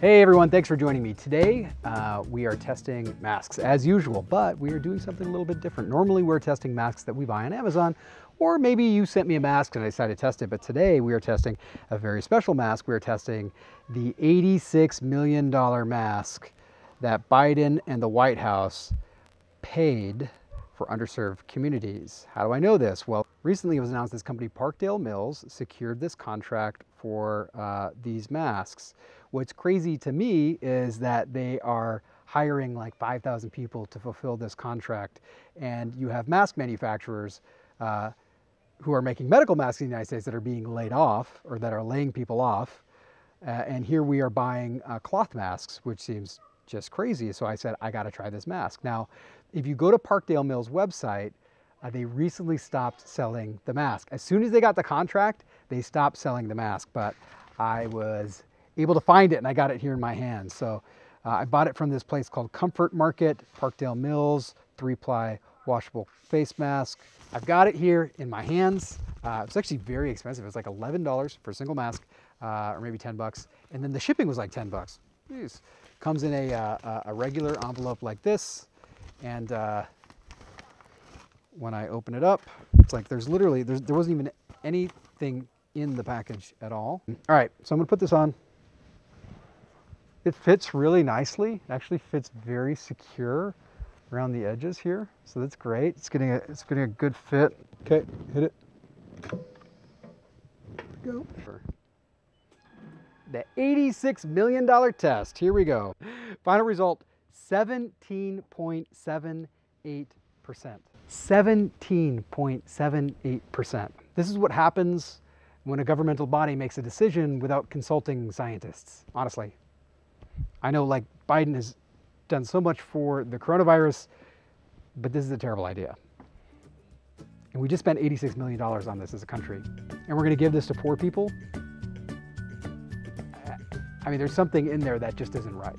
Hey everyone, thanks for joining me. Today uh, we are testing masks as usual, but we are doing something a little bit different. Normally we're testing masks that we buy on Amazon, or maybe you sent me a mask and I decided to test it, but today we are testing a very special mask. We are testing the $86 million mask that Biden and the White House paid for underserved communities. How do I know this? Well, recently it was announced this company, Parkdale Mills, secured this contract for uh, these masks. What's crazy to me is that they are hiring like 5,000 people to fulfill this contract. And you have mask manufacturers uh, who are making medical masks in the United States that are being laid off or that are laying people off. Uh, and here we are buying uh, cloth masks, which seems just crazy. So I said, I got to try this mask. Now, if you go to Parkdale Mills website, uh, they recently stopped selling the mask. As soon as they got the contract, they stopped selling the mask, but I was able to find it and I got it here in my hands. So uh, I bought it from this place called Comfort Market, Parkdale Mills, three ply washable face mask. I've got it here in my hands. Uh, it's actually very expensive. It's like $11 for a single mask, uh, or maybe 10 bucks. And then the shipping was like 10 bucks. Jeez. Comes in a, uh, a regular envelope like this. And uh, when I open it up, it's like there's literally, there's, there wasn't even anything in the package at all. All right, so I'm gonna put this on. It fits really nicely. It actually fits very secure around the edges here. So that's great. It's getting a, it's getting a good fit. Okay, hit it. Go. The $86 million test. Here we go. Final result, 17.78%. 17.78%. This is what happens when a governmental body makes a decision without consulting scientists, honestly. I know like Biden has done so much for the coronavirus, but this is a terrible idea. And we just spent $86 million on this as a country. And we're gonna give this to poor people. I mean, there's something in there that just isn't right.